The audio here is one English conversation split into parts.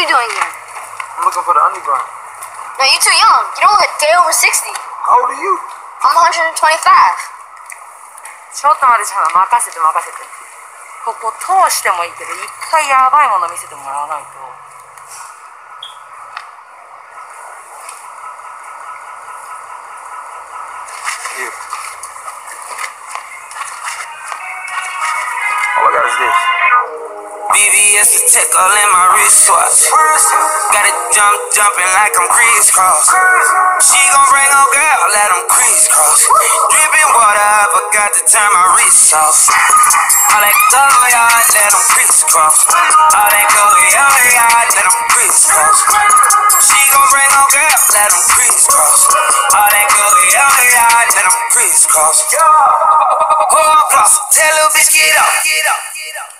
wait. What are you doing here? I'm looking for the underground. No, you're too young. You don't look a day over 60. How old are you? I'm 125. ちょっと待ってちょっと任せて任せてここ通してもいいけど一回やばいもの見せてもらわないと Here. BBS the tech all in my wristwatch. Got it jump jumping like I'm crisscross. She gon' bring her girl, let them crisscross. Dripping water, I forgot to turn my wrist off. All that go yard, let them crisscross. All that go yard, let them crisscross. She gon' bring her girl, let them crisscross. All that go yard, let them crisscross. Oh, floss, tell little bitch get up, get up,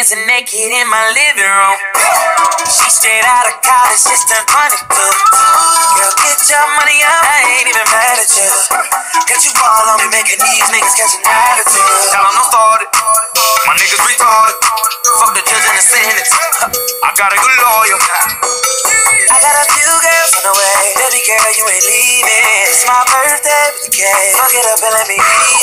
dancing naked in my living room. She straight out of college, just turned 22. Girl, get your money up, I ain't even mad at you. Got you ball on me, making these niggas catch an attitude. Tell 'em don't start it. My niggas retarded. Fuck the judge and the sentence. I got a good lawyer. I got a few girls on the way. Baby girl, you ain't leaving. It's my birthday with the cake. Fuck it up and let me eat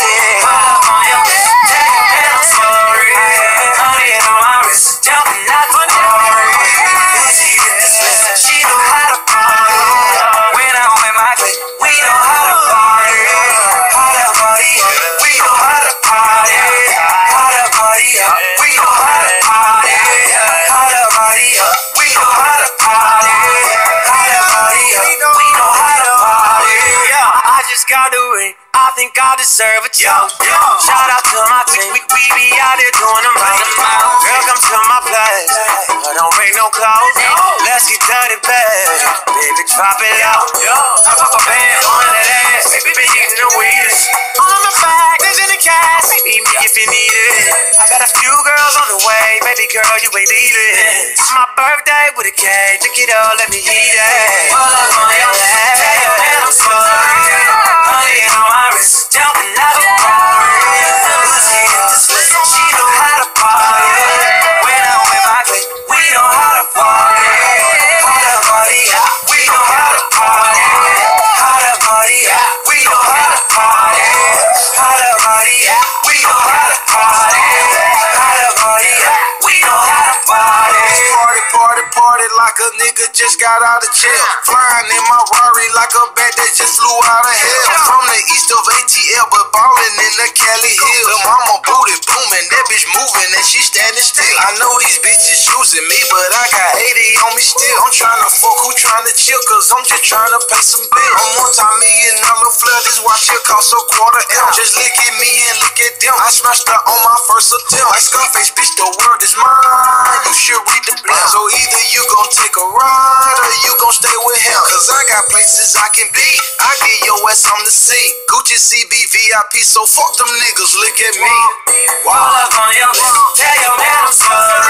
I think I deserve a toast. Shout out to my team. We, we be out here doing the most. Girl, come to my place. I don't bring no clothes. Let's get dirty, babe. Baby, drop it out. Pop up a band on that ass. Baby, be getting the weirdest. On the back, there's in the cash. Meet me if you need it. I got a few girls on the way. Baby girl, you ain't leaving. It's my birthday with a cake. Take it all, let me eat it. Pull up on your ass. Man I'm sorry. Like a nigga just got out of jail. Flying in my Rari like a bat that just flew out of hell. From the east of ATL, but ballin' in the Cali Hills. The mama booty booming, that bitch moving and she standing still. I know these bitches choosing me, but I got 80 on me still. I'm tryna fuck who tryna chill, cause I'm just tryna pay some bills. I'm multi-million dollar flood, this watch here cost a quarter M. Just lick at me and lick at them. I smashed her on my first attempt. Like Scarface, bitch, the world is mine. You should read the plan. So either you gon' take a ride or you gon' stay with him. Cause I got places I can be. I get your ass on the seat. Gucci CB VIP, so fuck them niggas, look at me. Wall up on your tell your man I'm sorry.